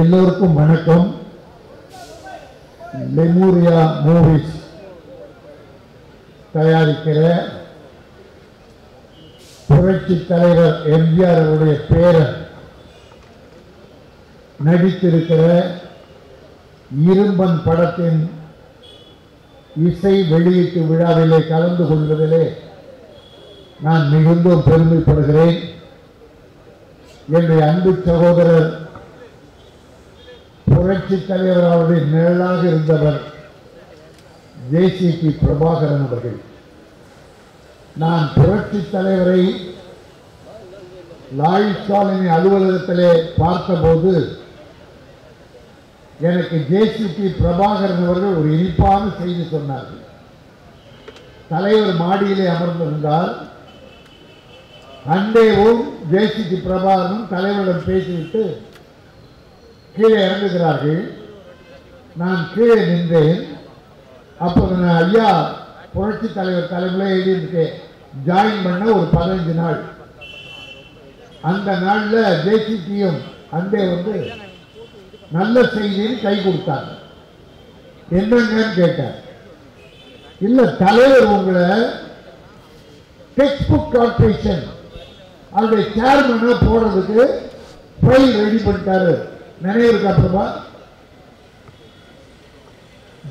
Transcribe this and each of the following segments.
எல்லோருக்கும் வணக்கம். லெமூரியா மூவிஸ் தயாரிக்கிற புரட்சி தலைவர் எம்ஜிஆர் அவருடைய பேரன் நடித்திருக்கிற இரும்பன் படத்தின் இசை வெளியீட்டு விழாவிலே கலந்து கொள்வதிலே நான் மிகுந்த பெருமைப்படுகிறேன். என்னுடைய அன்பு சகோதரர் புரட்சி தலைவர் அவருடைய நிழலாக இருந்தவர் ஜேசிபி பிரபாகரன் அவர்கள். நான் புரட்சி தலைவரை லாயிஸ் காலனி அலுவலகத்திலே பார்த்தபோது எனக்கு ஜேசிபி பிரபாகரன் அவர்கள் ஒரு இனிப்பான செய்தி சொன்னார்கள். தலைவர் மாடியிலே அமர்ந்திருந்தார். அண்டேவும் ஜேசிபி பிரபாகரனும் தலைவரிடம் பேசிவிட்டு கீழே இறங்குகிறார்கள். நான் கீழே நின்றேன். அப்போது நான் ஐயா புரட்சி தலைவர் தலைமையில் எழுதியிருக்கேன் ஜாயின் பண்ண ஒரு பதினஞ்சு நாள். அந்த நாளில் ஜேசிபியும் அண்டே வந்து நல்ல செய்தின்னு கை கொடுத்தாங்க என்னங்கன்னு கேட்டார். இல்லை தலைவர் உங்களை டெக்ஸ்ட் புக் கார்பரேஷன் அவருடைய சேர்மனாக போடுறதுக்கு ஃபைல் ரெடி பண்ணிட்டாரு. நினைவிருக்கு அப்புறமா.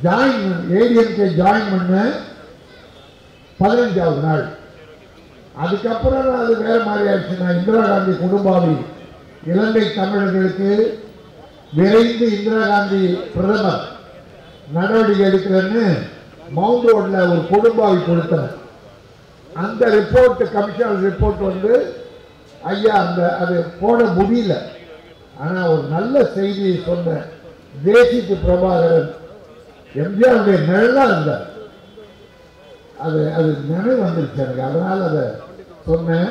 ஜாயின் ஏடிஎம்கே ஜாயின் பண்ண. பதினஞ்சாவது நாள். அதுக்கப்புறம் அது வேற மாதிரி ஆயிடுச்சு. நான் இந்திரா காந்தி குடும்பாவி இலங்கை தமிழர்களுக்கு விரைந்து இந்திரா காந்தி பிரதமர் நடவடிக்கை எடுக்கிறேன்னு மவுண்ட் ரோட்ல ஒரு குடும்பாவி கொடுத்தேன். அந்த ரிப்போர்ட் கமிஷனர் ரிப்போர்ட் வந்து ஐயா அந்த அது போட முடியல. ஆனா ஒரு நல்ல செய்தியை சொன்ன தேசிக்கு பிரபாகரன் எம்ஜிஆருடைய நிழலா இருந்தார். அது அது நினைவு வந்துருச்சு எனக்கு. அதனால அதை சொன்னேன்.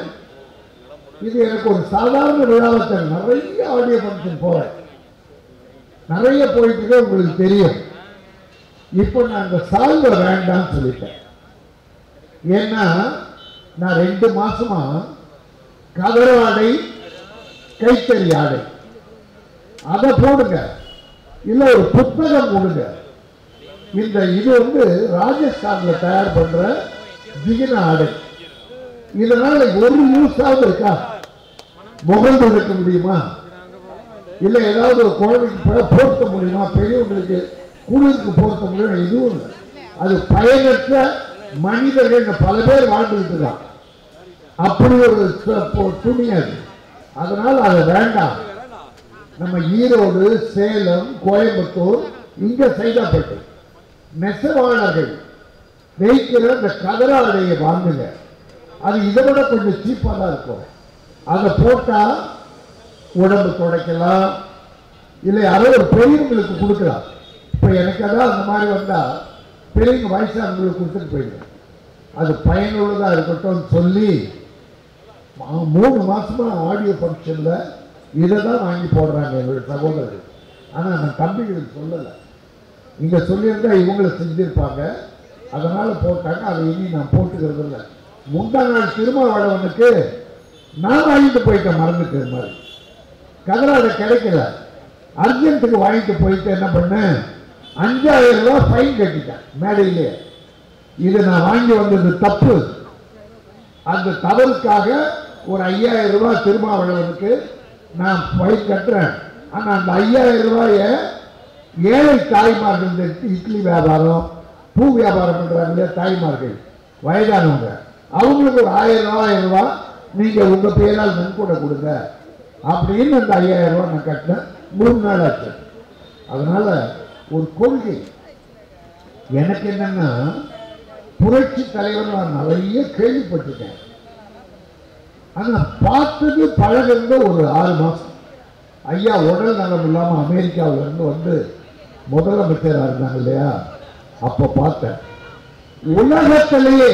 இது எனக்கு ஒரு சாதாரண விழாவத்தில் நிறைய ஆடியோ ஃபங்க்ஷன் போறேன். நிறைய போயிட்டு உங்களுக்கு தெரியும். இப்போ நான் அந்த சால்வை வேண்டாம்னு சொல்லிட்டேன். ஏன்னா நான் ரெண்டு மாசமா கதற ஆடை கைத்தறி ஆடை. அதை போடுங்க. இல்ல ஒரு புத்தகம் கொடுங்க. இந்த இது வந்து ராஜஸ்தான்ல தயார் பண்ற திகின ஆடை. இதனால ஒரு யூஸ் ஆகுது இருக்கா? முகம் கொடுக்க முடியுமா? இல்ல ஏதாவது ஒரு குழந்தைக்கு போர்த்த முடியுமா? பெரியவங்களுக்கு குழுவுக்கு போர்த்த முடியும்? எதுவும் இல்லை. அது பயனற்ற மனிதர்கள் பல பேர் வாழ்ந்துட்டு இருக்கான் அப்படி ஒரு ச- துணி அது. அதனால அது வேண்டாம். நம்ம ஈரோடு சேலம் கோயம்புத்தூர் இங்க சைதாப்பட்டு. நெசவாளர்கள் வைக்கிற இந்த கதராடையை வாங்குங்க. அது இதை விட கொஞ்சம் சீப்பாக தான் இருக்கும். அதை போட்டா உடம்பு துடைக்கலாம். இல்லை யாரோ ஒரு பெரியவங்களுக்கு கொடுக்கலாம். இப்போ எனக்கு அதான் அந்த மாதிரி வந்தால் பெரியவங்க வயசானவங்களுக்கு கொடுத்துட்டு போயிடுங்க. அது பயனுள்ளதாக இருக்கட்டும்னு சொல்லி மூணு மாசமா ஆடியோ ஃபங்க்ஷனில் இதை தான் வாங்கி போடுறாங்க என்னுடைய சகோதரர்கள். ஆனால் நான் தம்பிகளுக்கு சொல்லலை. இங்கே சொல்லியிருந்தா இவங்களை செஞ்சுருப்பாங்க. அதனால் போட்டாங்க அதை இனி நான் போட்டுக்கிறது இல்லை. முந்தா நாள் திருமாவளவனுக்கு நான் வாங்கிட்டு போயிட்டேன் மறந்துக்கிற இது மாதிரி. கதராடை கிடைக்கல. அர்ஜென்ட்டுக்கு வாங்கிட்டு போயிட்டு என்ன பண்ணேன்? அஞ்சாயிரம் ரூபா ஃபைன் கட்டிட்டேன் மேடையிலே. இது நான் வாங்கி வந்தது தப்பு. அந்த தவறுக்காக ஒரு ஐயாயிரம் ரூபாய் திருமாவளவனுக்கு நான் ஃபைன் கட்டுறேன். ஆனால் அந்த ஐயாயிரம் ரூபாய ஏழை தாய்மார்கள் இந்த இட்லி வியாபாரம் பூ வியாபாரம் பண்ணுறாங்க இல்லையா தாய்மார்கள் வயதானவங்க. அவங்களுக்கு ஒரு ஆயிரம் ரூபா ஆயிரம் ரூபா நீங்கள் உங்கள் பேரால் நன்கூட கொடுங்க. அப்படின்னு அந்த ஐயாயிரம் ரூபா நான் கட்டினேன். மூணு நாள் ஆச்சு. ஒரு கொள்கை. எனக்கு என்னன்னா புரட்சி தலைவர் நான் நிறைய கேள்விப்பட்டிருக்கேன். ஆனா பார்த்தது பழகுறது ஒரு ஆறு மாசம். ஐயா உடல் நலம் இல்லாம அமெரிக்காவுல இருந்து வந்து முதலமைச்சராக இருந்தாங்க இல்லையா? அப்ப பார்த்தேன். உலகத்திலேயே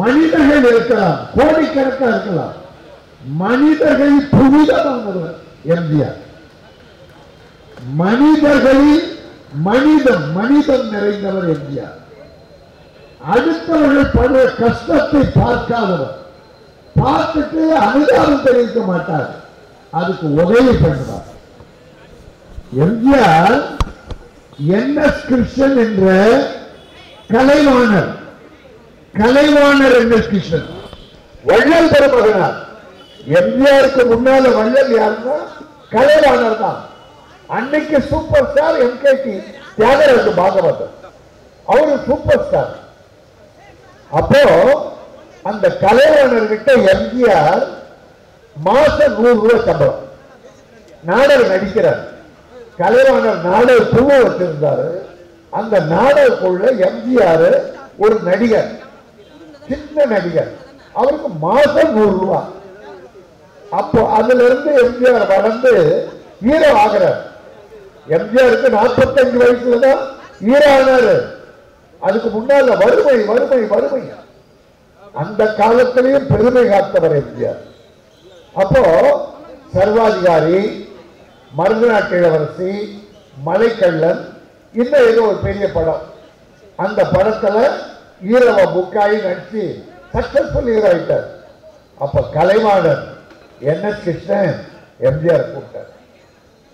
மனிதர்கள் இருக்கலாம் கோடிக்கணக்காக இருக்கலாம். மனிதர்கள் புனிதமானவர் எம்ஜிஆர். மனிதர்களில் மனிதம் மனிதம் நிறைந்தவர் எம்ஜிஆர். அடுத்தவர்கள் படுற கஷ்டத்தை பார்க்காதவர் பார்த்துட்டு அனுதாபம் தெரிவிக்க மாட்டார். அதுக்கு உதவி பண்ணுவார். எம்ஜிஆர் என் எஸ் கிருஷ்ணன் என்ற Kalaivanar. Kalaivanar N S Krishnan. வள்ளல் பெருமகனார். எம்ஜிஆருக்கு முன்னால வள்ளல் யாருன்னா கலைவாணர் தான். அன்னைக்கு super star MKT Thyagaraja Bhagavathar. அவரு சூப்பர் ஸ்டார் அப்போ அந்த கலைவாணர் கிட்ட எம்ஜிஆர் மாசம் நூறு ரூபாய் சம்பளம். நாடகம் நடிக்கிறார். கலைவாணர் நாடக குழு வச்சிருந்தாரு. அந்த நாடகக்குள்ள எம்ஜிஆர் ஒரு நடிகர் சின்ன நடிகர். அவருக்கு மாசம் நூறு ரூபாய் அப்போ அதுல இருந்து எம்ஜிஆர் வளர்ந்து ஹீரோ ஆகிறார். எம்ஜிஆருக்கு நாற்பத்தஞ்சு வயசுல தான் ஹீரோ ஆனாரு. அதுக்கு முன்னால வறுமை வறுமை வறுமை. அந்த காலத்திலையும் பெருமை காத்தவர் எம்ஜிஆர். அப்போ சர்வாதிகாரி மருதநாட்டு இளவரசி மலைக்கள்ளன் இன்னும் ஏதோ ஒரு பெரிய படம். அந்த படத்துல ஈரவ புக்காயி நடிச்சு சக்சஸ்ஃபுல் ஹீரோ ஆயிட்டார். அப்ப Kalaivanar N S Krishnan MGR கூப்பிட்டார்.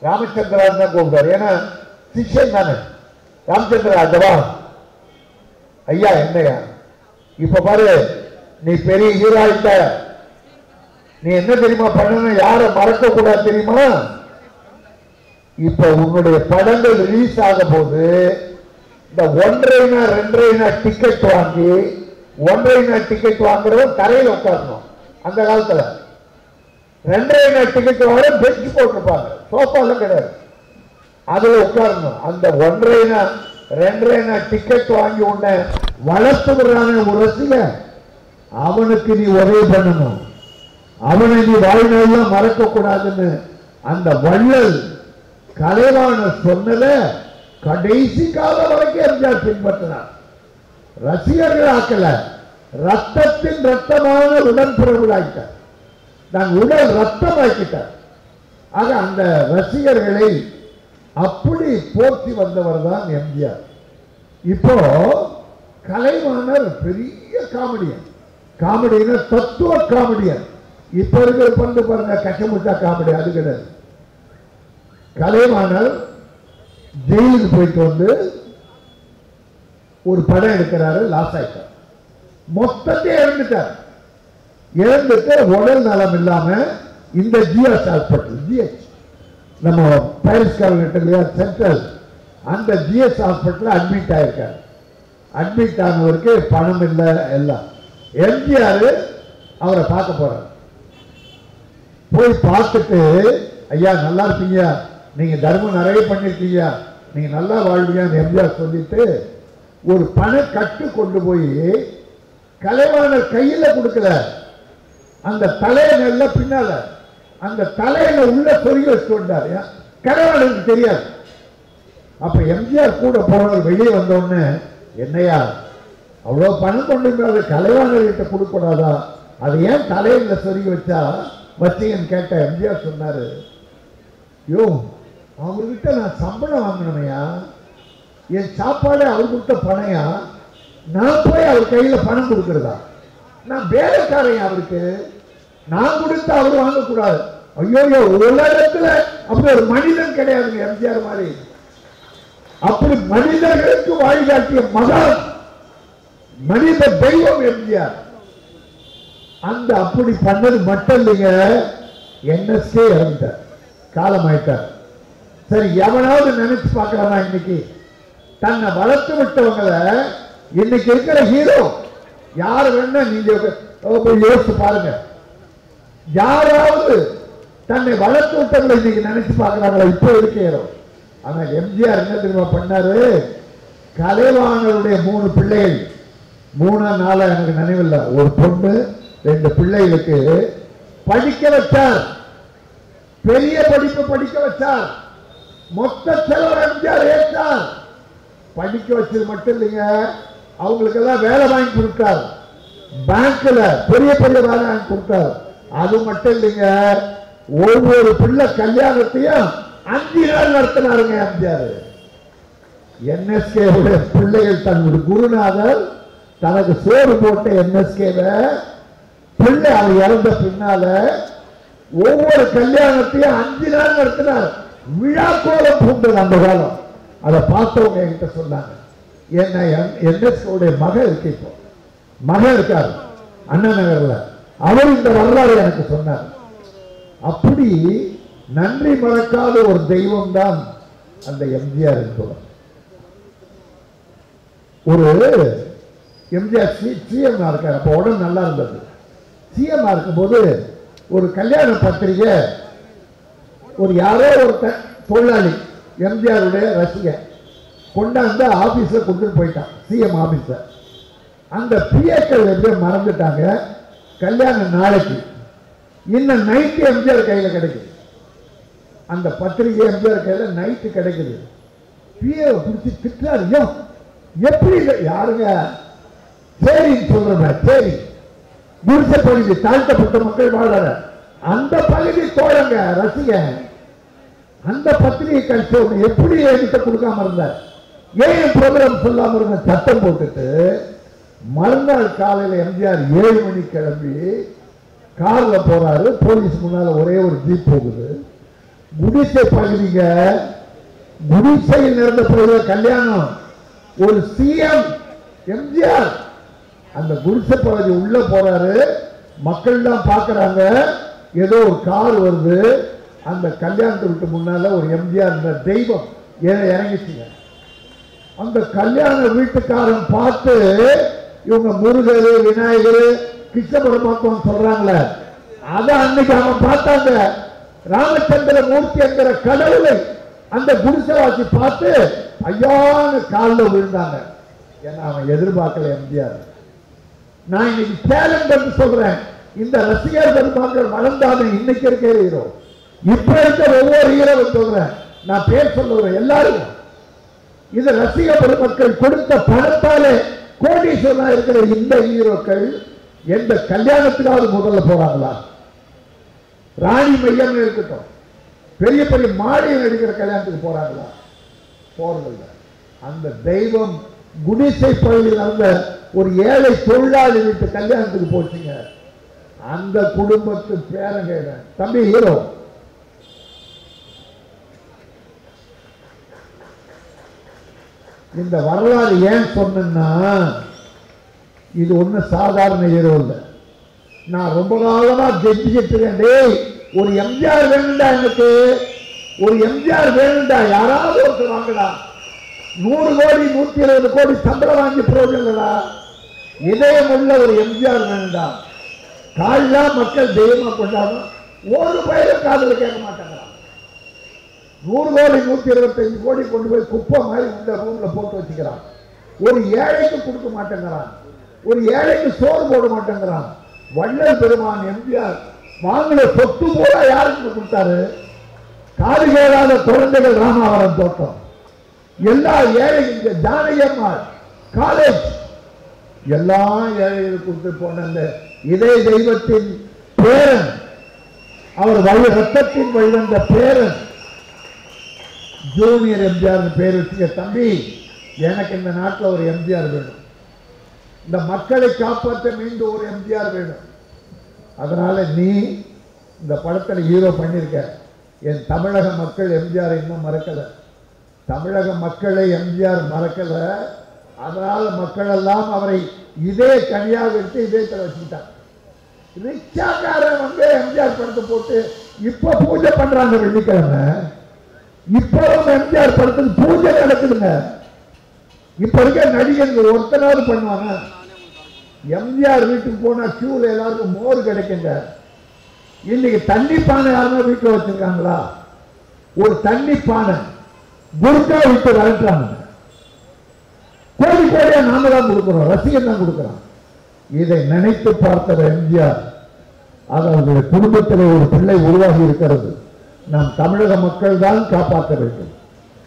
ராமச்சந்திரன் தான் கூப்பிட்டார். ஏன்னா சிஷ்யன் தானே. ராமச்சந்திரா ஜவா ஐயா என்னையா? இப்ப பாரு நீ பெரிய ஹீரோ நீ என்ன தெரியுமா பண்ணணும் யாரை மறக்க கூடாது தெரியுமா? இப்ப உங்களுடைய படங்கள் ரிலீஸ் ஆக போது இந்த ஒன்றைனா ரெண்டரைனா டிக்கெட் வாங்கி ஒன்றைனா டிக்கெட் வாங்குறவன் தரையில் உட்காரணும். அந்த காலத்துல. ரெண்டரைனா டிக்கெட் வாங்க பெஞ்ச் போட்டிருப்பாங்க. சோஃபால கிடையாது. அதுல உட்காரணும். அந்த ஒன்றைனா ரெண்டரைனா டிக்கெட் வாங்கி உன்னை வளர்த்து விடுறாங்க ஒரு ரசிகன் அவனுக்கு நீ உதவி பண்ணணும். அவனை நீ வாழ்நாள்ல மறக்க கூடாதுன்னு அந்த வள்ளல் கலைவான சொன்னத கடைசி காலம் வரைக்கும் எம்ஜிஆர் பின்பற்றினார். ரசிகர்கள் ஆக்கல. ரத்தத்தின் ரத்தமான உடன்பிறவுகளாக்கிட்டார் நான் உடல் ரத்தம் ஆக்கிட்டார் ஆக அந்த ரசிகர்களை அப்படி போற்றி வந்தவர் தான் எம்ஜிஆர். இப்போ கலைவாணர் பெரிய காமெடியன். காமெடினா தத்துவ காமெடியன் இப்ப இருக்கிற பந்து பாருங்க கஷமுச்சா காமெடி அது கிடையாது. கலைமானல் ஜெயிலுக்கு போயிட்டு வந்து ஒரு படம் எடுக்கிறாரு லாஸ் ஆயிட்டார். மொத்தத்தையும் இறந்துட்டார் இறந்துட்டு உடல் நலம் இல்லாம இந்த ஜிஎஸ் ஹாஸ்பிட்டல் ஜிஹெச். நம்ம பைரஸ் இல்லையா சென்ட்ரல் அந்த ஜிஎஸ் ஹாஸ்பிட்டல் அட்மிட் ஆயிருக்காரு. அட்மிட் ஆனவருக்கு பணம் இல்லை எல்லாம். எம்ஜிஆர் அவரை பார்க்க போறார். போய் பார்த்துட்டு ஐயா நல்லா இருப்பீங்க நீங்க தர்மம் நிறைய பண்ணிருக்கீங்க. நீங்க நல்லா வாழ்வீங்கன்னு எம்ஜிஆர் சொல்லிட்டு ஒரு பண கட்டு கொண்டு போய் கலைவாணர் கையில கொடுக்கல. அந்த தலையை பின்னால அந்த தலையில உள்ள சொருகி வச்சு கொண்டார். கலைவாணருக்கு தெரியாது. அப்ப எம்ஜிஆர் கூட போனவர் வெளியே வந்தோடனே என்னையா அவ்வளோ பணம் கொண்டு போய் கலைவாணர்கிட்ட கொடுக்கூடாதா அது ஏன் தலையில் சொருகி வச்சா? வச்சீங்கன்னு கேட்ட எம்ஜிஆர் சொன்னார் யோ அவங்கக்கிட்ட நான் சம்பளம் வாங்கினமையா என் சாப்பாடு அவர் கொடுத்த பணையா? நான் போய் அவர் கையில பணம் கொடுக்கறதா? நான் வேலைக்காரன் அவருக்கு நான் கொடுத்து அவர் வாங்கக்கூடாது. ஐயோ உலகத்துல அப்படி ஒரு மனிதன் கிடையாதுங்க எம்ஜிஆர் மாதிரி. அப்படி மனிதர்களுக்கு வழிகாட்டிய மகன் மனித தெய்வம் எம்ஜிஆர். அந்த அப்படி பண்ணது மட்டும் இல்லைங்க என்எஸ்கே இறந்துட்டார். காலமாயிட்டார். சரி எவனாவது நினைச்சு பார்க்கலாமா இன்னைக்கு? தன்னை வளர்த்து விட்டவங்களை இன்னைக்கு இருக்கிற ஹீரோ யார் வேணா நீங்க யோசிச்சு பாருங்க. யாராவது தன்னை வளர்த்து விட்டவங்களை இன்னைக்கு நினைச்சு பார்க்கறாங்களா? இப்போ இருக்க ஹீரோ ஆனா எம்ஜிஆர் என்ன தெரியுமா பண்ணாரு? கலைவாணருடைய மூணு பிள்ளைகள். மூணா நாளா எனக்கு நினைவில்லை. ஒரு பொண்ணு ரெண்டு பிள்ளைகளுக்கு படிக்க வச்சார். பெரிய படிப்பு படிக்க வச்சார். மொத்த செலவு எம்ஜிஆர் ஏற்றார். படிக்க வச்சது மட்டும் இல்லைங்க அவங்களுக்கு எல்லாம் வேலை வாங்கி கொடுத்தார். பேங்க்ல பெரிய பெரிய வேலை வாங்கி கொடுத்தார். அது மட்டும் இல்லைங்க ஒவ்வொரு பிள்ளை கல்யாணத்தையும் அஞ்சு நாள் நடத்தினாருங்க எம்ஜிஆர் என்எஸ்கே பிள்ளைகள் தன்னுடைய குருநாதர் தனக்கு சோறு போட்ட என்எஸ்கேவை பிள்ளை அவர் இறந்த பின்னால ஒவ்வொரு கல்யாணத்தையும் அஞ்சு நாள் நடத்தினார். விழாக்கோலம் பூண்டது அந்த காலம். அதை பார்த்தவங்க என்கிட்ட சொன்னாங்க என்ன என்எஸ்கோடைய மகள் இருக்கு இப்போ. மகன் இருக்காரு அண்ணா நகர்ல. அவர் இந்த வரலாறு எனக்கு சொன்னார். அப்படி நன்றி மறக்காத ஒரு தெய்வம் தான் அந்த எம்ஜிஆர் என்பவர். ஒரு எம்ஜிஆர் சி சிஎம்மாக இருக்கார். அப்போ உடம்பு நல்லா இருந்தது. சிஎம்மாக இருக்கும்போது ஒரு கல்யாண பத்திரிகை ஒரு யாரோ ஒருத்தன் தொழிலாளி எம்ஜிஆருடைய ரசிகை கொண்டாந்து ஆஃபீஸில் கொண்டு போயிட்டான் சிஎம் ஆஃபீஸில் அந்த பிஏக்கள் எப்படியோ மறந்துட்டாங்க. கல்யாணம் நாளைக்கு. இன்னும் நைட்டு எம்ஜிஆர் கையில் கிடைக்குது. அந்த பத்திரிகை எம்ஜிஆர் கையில் நைட்டு கிடைக்குது. பிஏ பிடிச்சி திட்டுறாரு. எப்படி யாருங்க? சரின்னு சொல்றேன் சரி குடிசை பகுதி தாழ்த்தப்பட்ட மக்கள் வாழற அந்த பகுதி தோழங்க ரசிகன் அந்த பத்திரிகை கழிச்சு எப்படி என்கிட்ட கொடுக்காம இருந்தார்? ஏன் ப்ரோக்ராம் சொல்லாம இருந்த சட்டம் போட்டுட்டு மறுநாள் காலையில எம்ஜிஆர் ஏழு மணி கிளம்பி காரில் போறாரு. போலீஸ் முன்னால் ஒரே ஒரு ஜீப் போகுது. குடிசை பகுதிங்க குடிசையில் நடந்த பிறகு கல்யாணம். ஒரு சிஎம் எம்ஜிஆர் அந்த குருசப்பராஜ் உள்ள போறாரு. மக்கள் தான் பார்க்கறாங்க. ஏதோ ஒரு கார் வருது. அந்த கல்யாணத்துக்கு முன்னால ஒரு எம்ஜிஆர் இந்த தெய்வம் ஏற இறங்கிச்சுங்க. அந்த கல்யாண வீட்டுக்காரன் பார்த்து இவங்க முருகர் விநாயகர் கிருஷ்ண பரமாத்மான்னு சொல்றாங்களே. அத அன்னைக்கு அவன் பார்த்தாங்க. ராமச்சந்திர மூர்த்தி என்கிற கடவுளை அந்த குடிசைவாசி பார்த்து ஐயான்னு காலில் விழுந்தாங்க. ஏன்னா அவன் எதிர்பார்க்கல எம்ஜிஆர். நான் இன்னைக்கு சேலஞ்ச் பண்ணி சொல்றேன். இந்த ரசிகர் பெருமாக்கள் வளர்ந்தாலும் இன்னைக்கு இருக்கிற ஹீரோ. இப்ப இருக்க ஒவ்வொரு ஹீரோவும் சொல்றேன். நான் பேர் சொல்லுவேன் எல்லாரும். இது ரசிக பெருமக்கள் கொடுத்த பணத்தாலே கோடீஸ்வரனா இருக்கிற இந்த ஹீரோக்கள் எந்த கல்யாணத்துக்காவது முதல்ல போறாங்களா ராணி மையம் இருக்கட்டும். பெரிய பெரிய மாடியில் நடிக்கிற கல்யாணத்துக்கு போறாங்களா? போறதில்லை. அந்த தெய்வம் குடிசை பகுதியில் நடந்த ஒரு ஏழை தொழிலாளி வீட்டு கல்யாணத்துக்கு போச்சுங்க. அந்த குடும்பத்து பேரங்க தம்பி ஹீரோ இந்த வரலாறு ஏன் சொன்னா இது ஒன்றும் சாதாரண ஹீரோ இல்லை. நான் ரொம்ப காலமா கெஞ்சிக்கிட்டு இருக்கேன் டேய் ஒரு எம்ஜிஆர் வேணும்டா எனக்கு. ஒரு எம்ஜிஆர் வேணும்டா. யாராவது ஒருத்தர் வாங்கடா. நூறு கோடி நூத்தி இருபது கோடி சம்பளம் வாங்கி பிரயோஜனங்களா இதயம் உள்ள ஒரு எம்ஜிஆர் வேண்டாம் கால்லாம் மக்கள் தெய்வமா கொண்டாடும் ஒரு பயிரும் காதுல கேட்க மாட்டாங்க நூறு கோடி நூத்தி இருபத்தஞ்சு கோடி கொண்டு போய் குப்பை மாதிரி இந்த ரூம்ல போட்டு வச்சுக்கிறான். ஒரு ஏழைக்கு கொடுக்க மாட்டேங்கிறான். ஒரு ஏழைக்கு சோறு போட மாட்டேங்கிறான். வள்ளல் பெருமான் எம்ஜிஆர் வாங்கின சொத்து பூரா யாருக்கு கொடுத்தாரு? காது கேளாத குழந்தைகள் ராமாவரம் தோட்டம். எல்லா ஏழை இந்த ஜானகியம்மாள் காலேஜ். எல்லா ஏழைகளுக்கு கொடுத்து போன அந்த இதய தெய்வத்தின் பேரன். அவர் வழி ரத்தத்தின் வழிவந்த பேரன். ஜூனியர் எம்ஜிஆர் பேர் வச்சுக்க தம்பி எனக்கு இந்த நாட்டில் ஒரு எம்ஜிஆர் வேணும். இந்த மக்களை காப்பாற்ற மீண்டும் ஒரு எம்ஜிஆர் வேணும். அதனால நீ இந்த படத்தில் ஹீரோ பண்ணியிருக்க என் தமிழக மக்கள் எம்ஜிஆர் இன்னும் மறக்கலை. தமிழக மக்களை எம்ஜிஆர் மறக்கல. அதனால் மக்கள் எல்லாம் அவரை இதே கனியாக எடுத்து இதயத்தில் வச்சுக்கிட்டாங்க. ரிக்ஷாக்காரன் வந்து எம்ஜிஆர் படத்தை போட்டு இப்ப பூஜை பண்றாங்க வெள்ளிக்கிழமை. இப்பவும் எம்ஜிஆர் படத்துக்கு பூஜை நடக்குதுங்க. இப்ப இருக்க நடிகர்கள் ஒருத்தனாவது பண்ணுவாங்க. எம்ஜிஆர் வீட்டுக்கு போனா கியூல எல்லாருக்கும் மோர் கிடைக்குங்க. இன்னைக்கு தண்ணி பானை யாருமே வீட்டில் வச்சிருக்காங்களா? ஒரு தண்ணி பானை. குருக்கா விட்டு விரட்டுறாங்க கோடி கோடியா நாம தான் கொடுக்கிறோம் ரசிகன் தான் கொடுக்கிறோம் இதை நினைத்து பார்த்த எம்ஜிஆர் அது அவருடைய குடும்பத்தில் ஒரு பிள்ளை உருவாகி இருக்கிறது. நாம் தமிழக மக்கள் தான் காப்பாற்ற வேண்டும்.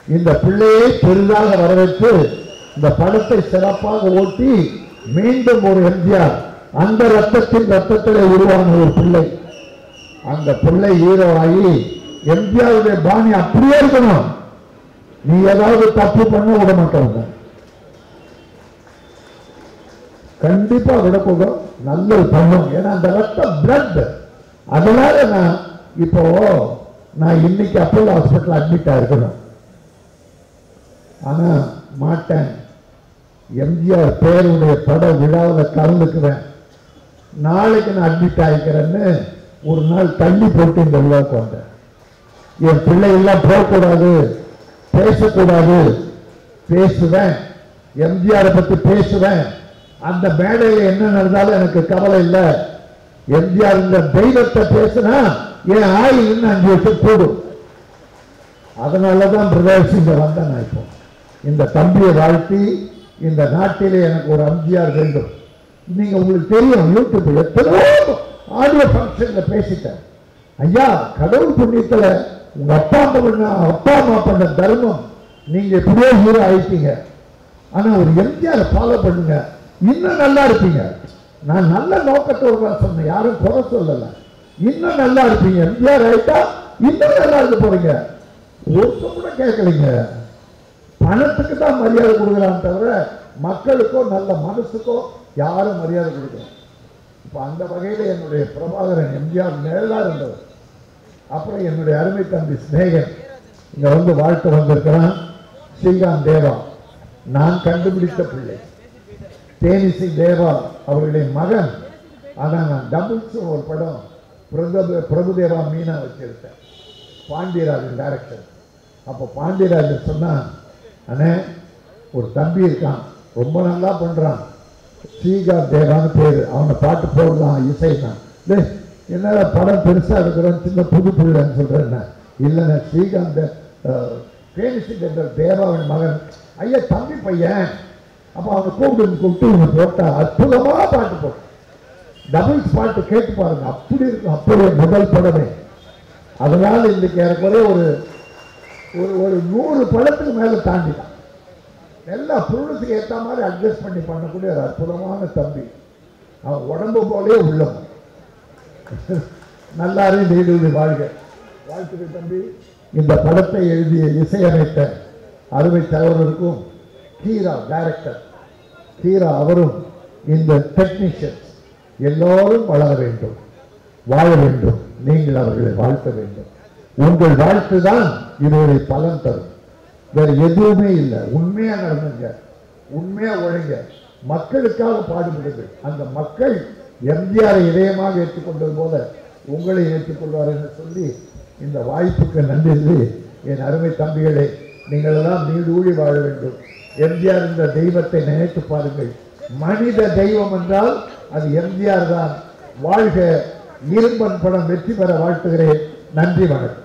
இந்த பிள்ளையை பெரிதாக வரவேற்று இந்த படத்தை சிறப்பாக ஓட்டி மீண்டும் ஒரு எம்ஜிஆர் அந்த ரத்தத்தின் ரத்தத்திலே உருவான ஒரு பிள்ளை. அந்த பிள்ளை ஹீரோ ஆகி எம்ஜிஆருடைய பாணி அப்படியே இருக்கணும். நீ ஏதாவது தப்பு பண்ண விட மாட்டாங்க. கண்டிப்பா விடக்கூடும் நல்லது பண்ணும். ஏன்னா அந்த ரத்தம் பிளட் அதனால நான் இப்போ நான் இன்னைக்கு அப்போலோ ஹாஸ்பிட்டல் அட்மிட் ஆயிருக்கணும். ஆனா மாட்டேன். எம்ஜிஆர் பேருடைய பட விழாவில் கலந்துக்குவேன். நாளைக்கு நான் அட்மிட் ஆகிக்கிறேன்னு ஒரு நாள் தள்ளி போட்டு இந்த விழாவுக்கு வந்தேன். என் பிள்ளைகள்லாம் போகக்கூடாது. பேசக்கூடாது. பேசுவேன். எம்ஜிஆரை பத்தி பேசுவேன். அந்த மேடையில் என்ன நடந்தாலும் எனக்கு கவலை இல்லை. எம்ஜிஆர் இந்த தெய்வத்தை பேசினா என் ஆயுள் இன்னும் அஞ்சு வருஷம் கூடும் அதனாலதான் பிரதர்ஸ் இங்க வந்தேன் நான் இப்போ. இந்த தம்பியை வாழ்த்தி இந்த நாட்டிலே எனக்கு ஒரு எம்ஜிஆர் வேண்டும். நீங்க உங்களுக்கு தெரியும் யூடியூப் எத்தனையோ ஆடியோ ஃபங்க்ஷனில் பேசிட்டேன். ஐயா கடவுள் புண்ணியத்தில் உங்க அப்பா அம்மா அப்பா அம்மா பண்ண தர்மம் நீங்க எப்படியோ ஹீரோ ஆயிட்டீங்க. ஆனா ஒரு எம்ஜிஆர் ஃபாலோ பண்ணுங்க. இன்னும் நல்லா இருப்பீங்க. நான் நல்ல நோக்கத்தோடு தான் சொன்னேன். யாரும் குறை சொல்லல. இன்னும் நல்லா இருப்பீங்க. எம்ஜிஆர் ஆயிட்டா இன்னும் நல்லா இருக்க போறீங்க. ஒருத்தம் கூட கேட்கலைங்க. பணத்துக்கு தான் மரியாதை கொடுக்குறான் தவிர மக்களுக்கோ நல்ல மனசுக்கோ யாரும் மரியாதை கொடுக்கல. இப்போ அந்த வகையில் என்னுடைய பிரபாகரன் எம்ஜிஆர் மேலாக இருந்தவர் அப்புறம் என்னுடைய அருமை தம்பி சிநேகன் இங்க வந்து வாழ்த்து வந்திருக்கிறான். ஸ்ரீகாந்த் தேவா நான் கண்டுபிடித்த பிள்ளை. தேனிசி தேவா அவருடைய மகன். ஆனா நான் டபுள்ஸ் ஒரு படம் பிரபு பிரபுதேவா மீனா வச்சிருக்கேன். பாண்டியராஜன் டேரக்டர் அப்போ பாண்டியராஜன் சொன்னான் அண்ணே ஒரு தம்பி இருக்கான். ரொம்ப நல்லா பண்றான். ஸ்ரீகாந்த் தேவான்னு பேர். அவனை பாட்டு போடலாம் இசை தான் என்ன படம் பெருசாக இருக்கிறோம் சின்ன புது பிள்ளைன்னு சொல்றேன் இல்லைண்ணே ஸ்ரீகாந்த் பேனிசி என்ற தேவாவின் மகன் ஐயா தம்பி பையன். அப்போ அவங்க கூப்பிட்டு கூப்பிட்டு இவனை போட்டா அற்புதமாக பாட்டு போட்டான் டபுள்ஸ் பாட்டு கேட்டு பாருங்க. அப்படி இருக்கும் அப்படியே முதல் படமே. அதனால இன்னைக்கு ஏறக்குறைய ஒரு ஒரு ஒரு நூறு படத்துக்கு மேலே தாண்டிட்டான். எல்லா பொருளுக்கு ஏற்ற மாதிரி அட்ஜஸ்ட் பண்ணி பண்ணக்கூடிய ஒரு அற்புதமான தம்பி. அவன் உடம்பு போலே உள்ளவன். நல்லாரே நீடுவது வாழ்க. வாழ்த்துக்கள் தம்பி. இந்த படத்தை எழுதிய இசையமைத்த அருமை தலைவர்களுக்கும் கீரா டைரக்டர் கீரா அவரும் இந்த டெக்னீஷியன்ஸ் எல்லோரும் வளர வேண்டும் வாழ வேண்டும் நீங்கள் அவர்களை வாழ்த்த வேண்டும். உங்கள் வாழ்த்து தான் இதோடைய பலன் தரும். வேற எதுவுமே இல்லை. உண்மையா நடந்துங்க. உண்மையா உழைங்க. மக்களுக்காக பாடுபடுது அந்த மக்கள் எம்ஜிஆரை இதயமாக ஏற்றுக்கொண்டது போல உங்களை ஏற்றுக்கொள்வார் என்று சொல்லி இந்த வாய்ப்புக்கு நன்றி என் அருமை தம்பிகளே நீங்கள் எல்லாம் நீடூழி வாழ வேண்டும். எம்ஜிஆர் இந்த தெய்வத்தை நினைத்து பாருங்கள். மனித தெய்வம் என்றால் அது எம்ஜிஆர் தான். வாழ்க இரும்பன் படம் வெற்றி பெற வாழ்த்துகிறேன். நன்றி வணக்கம்.